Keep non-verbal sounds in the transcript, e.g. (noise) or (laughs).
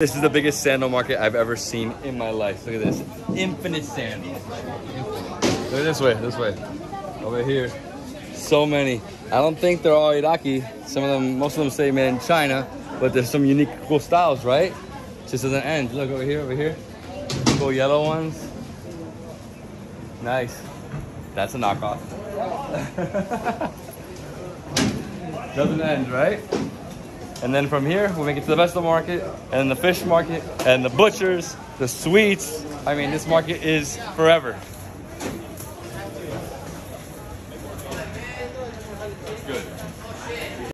This is the biggest sandal market I've ever seen in my life. Look at this. Infinite sandals. Look at this way, this way. Over here. So many. I don't think they're all Iraqi. Some of them, most of them say made in China, but there's some unique cool styles, right? Just doesn't end. Look over here, over here. Cool yellow ones. Nice. That's a knockoff. (laughs) doesn't end, right? And then from here, we make it to the vegetable market, and the fish market, and the butchers, the sweets. I mean, this market is forever. Good.